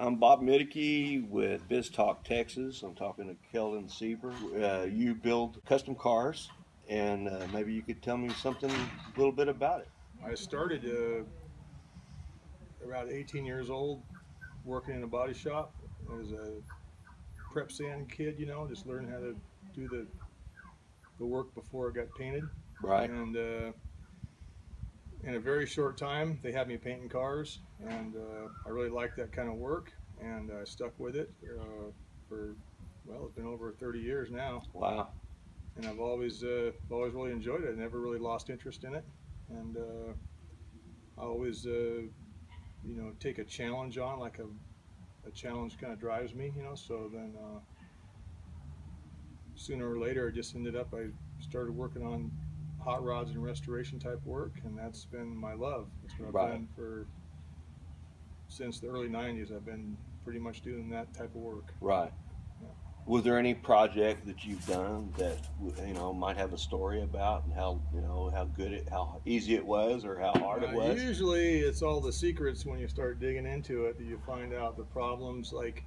I'm Bob Mideke with Biz Talk Texas. I'm talking to Keldon Seeber. Uh, you build custom cars, and uh, maybe you could tell me something a little bit about it. I started uh, around 18 years old working in a body shop. I was a prep sand kid, you know, just learning how to do the the work before it got painted. Right. And uh, in a very short time, they had me painting cars, and uh, I really liked that kind of work, and I stuck with it uh, for well, it's been over 30 years now, Wow. and I've always uh, always really enjoyed it. I never really lost interest in it, and uh, I always uh, you know take a challenge on, like a a challenge kind of drives me, you know. So then uh, sooner or later, I just ended up I started working on hot rods and restoration type work, and that's been my love. That's what I've Right. done for since the early '90s. I've been pretty much doing that type of work. Right. Yeah. Was there any project that you've done that you know might have a story about and how you know how good it, how easy it was, or how hard it Uh, was? Usually, it's all the secrets when you start digging into it that you find out the problems. Like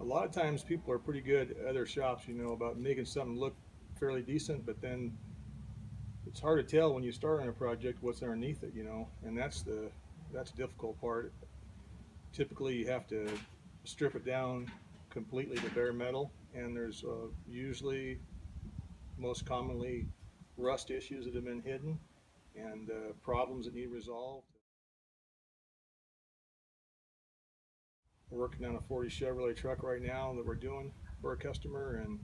a lot of times, people are pretty good at other shops, you know, about making something look fairly decent, but then it's hard to tell when you start on a project what's underneath it, you know, and that's the that's the difficult part. Typically, you have to strip it down completely to bare metal, and there's uh, usually, most commonly, rust issues that have been hidden and uh, problems that need resolved. We're working on a 40 Chevrolet truck right now that we're doing for a customer, and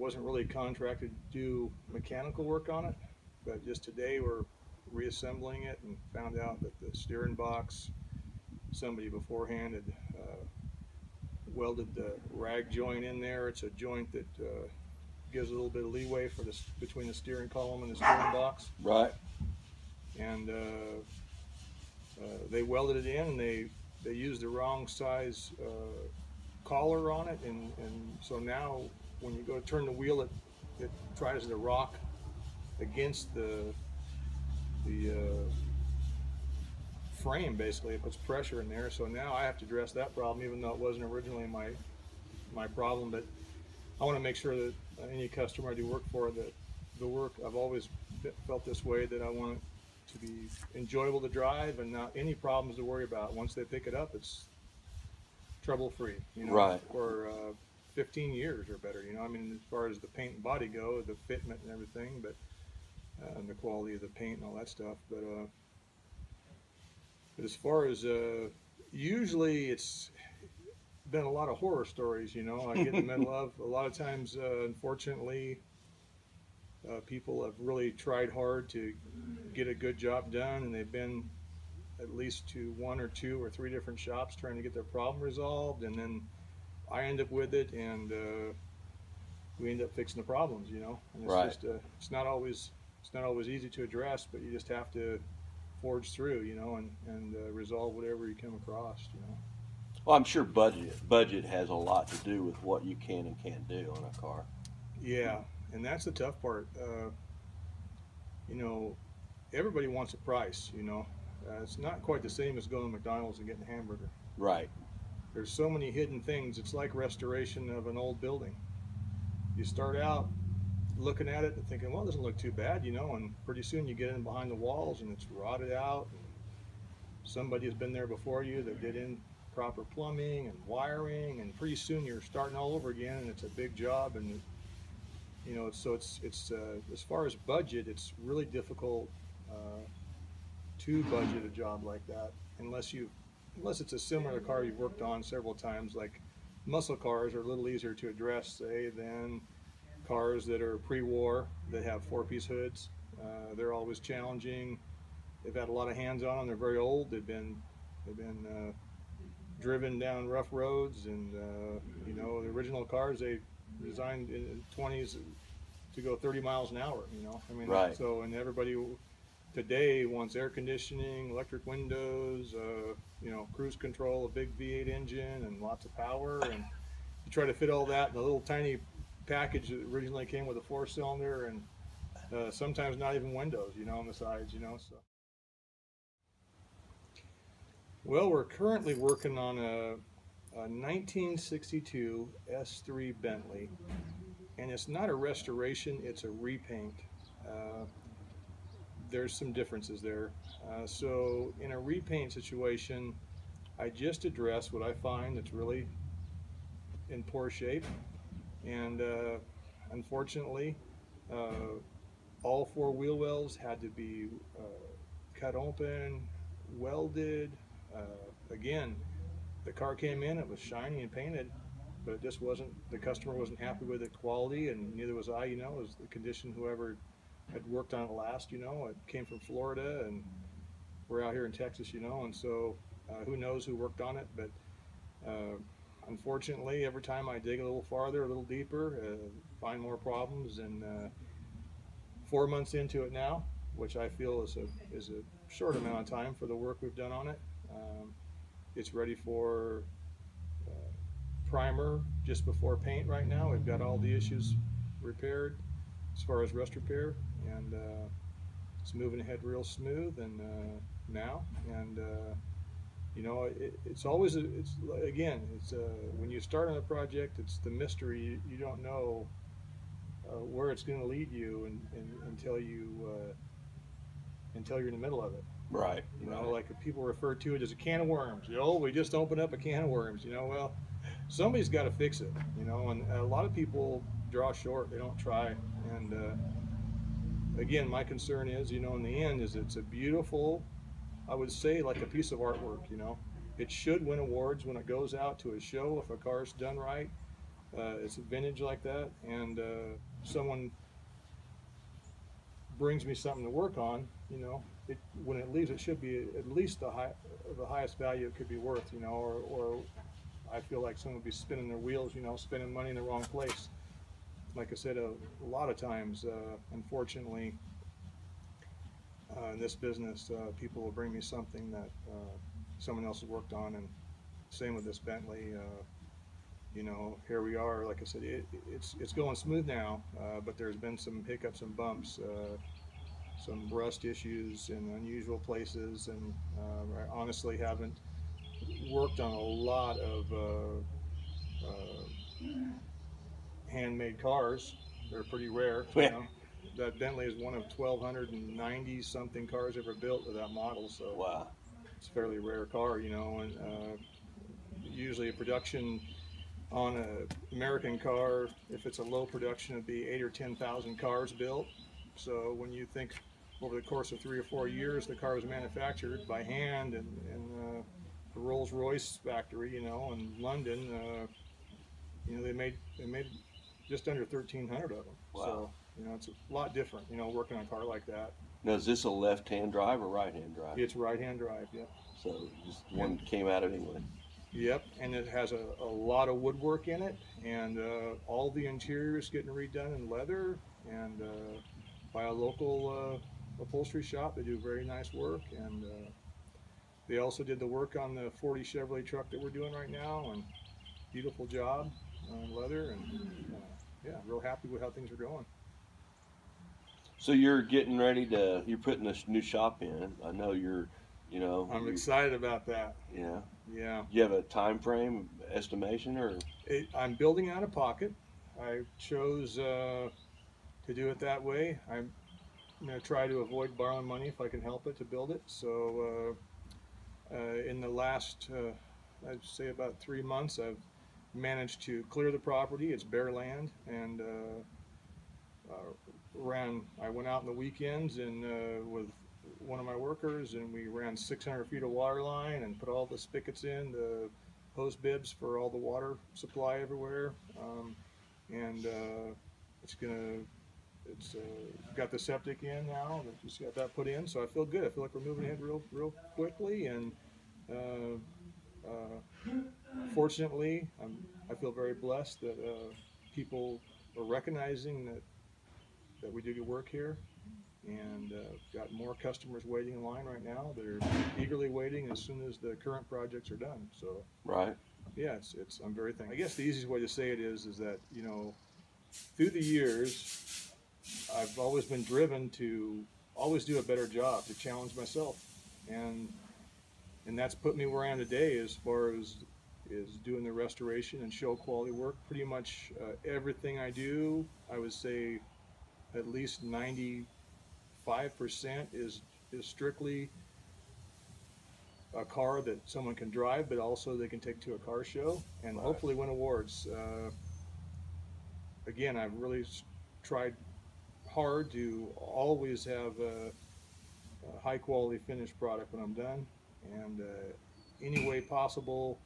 wasn't really contracted to do mechanical work on it, but just today we're reassembling it and found out that the steering box, somebody beforehand had uh, welded the rag joint in there. It's a joint that uh, gives a little bit of leeway for this between the steering column and the steering box Right. and uh, uh, they welded it in and they they used the wrong size uh, collar on it and, and so now when you go to turn the wheel it it tries to rock against the the uh, frame basically it puts pressure in there so now I have to address that problem even though it wasn't originally my my problem but I want to make sure that any customer I do work for that the work I've always felt this way that I want it to be enjoyable to drive and not any problems to worry about. Once they pick it up, it's trouble free, you know, Right. for uh, 15 years or better. You know, I mean, as far as the paint and body go, the fitment and everything, but uh, and the quality of the paint and all that stuff. But uh, but as far as uh, usually it's been a lot of horror stories, you know, I get in the middle of. A lot of times, uh, unfortunately, uh, people have really tried hard to get a good job done, and they've been at least to one or two or three different shops trying to get their problem resolved, and then I end up with it, and uh, we end up fixing the problems, you know. And it's Right. just uh, it's not always it's not always easy to address, but you just have to forge through, you know, and and uh, resolve whatever you come across, you know. Well, I'm sure budget budget has a lot to do with what you can and can't do on a car. Yeah, and that's the tough part. Uh, you know, everybody wants a price. You know, uh, it's not quite the same as going to McDonald's and getting a hamburger. Right. There's so many hidden things. It's like restoration of an old building. You start out looking at it and thinking, well, it doesn't look too bad, you know, and pretty soon you get in behind the walls and it's rotted out. Somebody has been there before you that did in proper plumbing and wiring, and pretty soon you're starting all over again, and it's a big job. And you know, so it's it's uh, as far as budget, it's really difficult uh, to budget a job like that unless you unless it's a similar car you've worked on several times, like muscle cars are a little easier to address, say, than cars that are pre-war that have four-piece hoods. Uh, they're always challenging. They've had a lot of hands on them. They're very old. They've been they've been uh, driven down rough roads, and uh, you know the original cars they designed in the 20s to go 30 miles an hour. You know, I mean, Right. so and everybody today wants air conditioning, electric windows, uh, you know, cruise control, a big V8 engine, and lots of power. And you try to fit all that in a little tiny package that originally came with a four cylinder, and uh, sometimes not even windows, you know, on the sides, you know. So Well, we're currently working on a, a 1962 S3 Bentley, and it's not a restoration; it's a repaint. Uh, there's some differences there. Uh, so, in a repaint situation, I just address what I find that's really in poor shape, and uh, unfortunately, uh, all four wheel wells had to be uh, cut open, welded. Uh, again, the car came in, it was shiny and painted, but it just wasn't, the customer wasn't happy with the quality, and neither was I, you know, it was the condition, whoever had worked on it last, you know, it came from Florida, and we're out here in Texas, you know, and so uh, who knows who worked on it, but uh, unfortunately, every time I dig a little farther, a little deeper, uh, find more problems, and uh, four months into it now, which I feel is a, is a short amount of time for the work we've done on it. Um, it's ready for uh, primer just before paint right now. We've got all the issues repaired as far as rust repair, and uh, it's moving ahead real smooth and uh, now. And uh, you know, it, it's always a, it's again, it's uh, when you start on a project, it's the mystery. You, you don't know uh, where it's going to lead you and, and, until you uh, until you're in the middle of it. Right. You know, right. like people refer to it as a can of worms. You know, we just opened up a can of worms. You know, well, somebody's got to fix it. You know, and a lot of people draw short. They don't try. And uh, again, my concern is, you know, in the end, is it's a beautiful, I would say, like a piece of artwork. You know, it should win awards when it goes out to a show if a car's done right. Uh, it's a vintage like that, and uh, someone brings me something to work on, you know, it, when it leaves, it should be at least the high, the highest value it could be worth, you know, or, or I feel like someone would be spinning their wheels, you know, spending money in the wrong place. Like I said, a, a lot of times, uh, unfortunately, uh, in this business, uh, people will bring me something that uh, someone else has worked on, and same with this Bentley. Uh, you know, here we are. Like I said, it, it's it's going smooth now, uh, but there's been some hiccups and bumps, some rust issues in unusual places, and I honestly haven't worked on a lot of uh, uh, handmade cars. They're pretty rare. You know? That Bentley is one of 1,290 something cars ever built of that model, so wow. it's a fairly rare car, you know, and uh, usually a production on an American car, if it's a low production, it'd be eight or 10,000 cars built. So when you think over the course of three or four years, the car was manufactured by hand in, in uh, the Rolls-Royce factory, you know, in London, uh, you know, they made they made just under 1,300 of them. Wow. So you know, it's a lot different, you know, working on a car like that. Now, is this a left-hand drive or right-hand drive? It's right-hand drive, yeah. So just one came out of England. Yep, and it has a, a lot of woodwork in it, and uh, all the interior is getting redone in leather, and uh, by a local uh, upholstery shop. They do very nice work, and uh, they also did the work on the 40 Chevrolet truck that we're doing right now, and beautiful job on leather, and uh, yeah, real happy with how things are going. So you're getting ready to, you're putting this new shop in. I know you're, you know. I'm you- excited about that. Yeah. Yeah. You have a time frame estimation or? It, I'm building out of pocket. I chose uh, to do it that way. I'm going to try to avoid borrowing money if I can help it to build it. So, uh, uh, in the last, uh, I'd say about three months, I've managed to clear the property. It's bare land, and uh, uh, ran. I went out in the weekends and uh, with one of my workers, and we ran 600 feet of water line and put all the spigots in, the hose bibs for all the water supply everywhere, um, and uh, it's gonna. It's uh, got the septic in now. Just got that put in, so I feel good. I feel like we're moving ahead real, real quickly, and uh, fortunately, I'm, I feel very blessed that uh, people are recognizing that that we do good work here, and uh, got more customers waiting in line right now They're eagerly waiting as soon as the current projects are done. So Right. yeah, it's, it's I'm very thankful. I guess the easiest way to say it is is that you know through the years I've always been driven to always do a better job to challenge myself and and that's put me where I am today as far as is doing the restoration and show quality work. Pretty much uh, everything I do, I would say at least ninety-five percent is is strictly a car that someone can drive, but also they can take to a car show and Right. hopefully win awards. Uh, again, I've really tried hard to always have a, a high quality finished product when I'm done, and uh, any way possible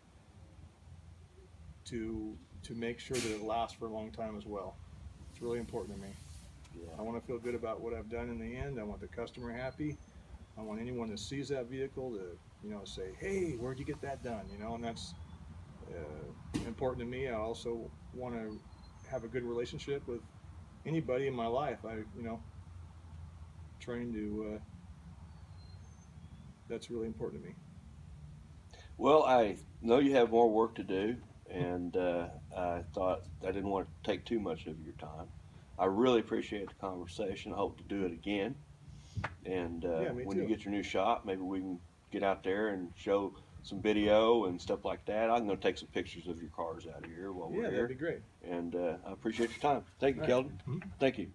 to to make sure that it lasts for a long time as well. It's really important to me. I want to feel good about what I've done in the end. I want the customer happy. I want anyone that sees that vehicle to, you know, say, "Hey, where'd you get that done?" You know, and that's uh, important to me. I also want to have a good relationship with anybody in my life. I, you know, trying to. Uh, that's really important to me. Well, I know you have more work to do, and uh, I thought I didn't want to take too much of your time. I really appreciate the conversation. I hope to do it again. And uh, Yeah, me when you get your new shop, maybe we can get out there and show some video and stuff like that. I'm going to take some pictures of your cars out of here while yeah, we're here. that'd here. be great. And uh, I appreciate your time. Thank you, All right. Keldon. Mhm. Thank you.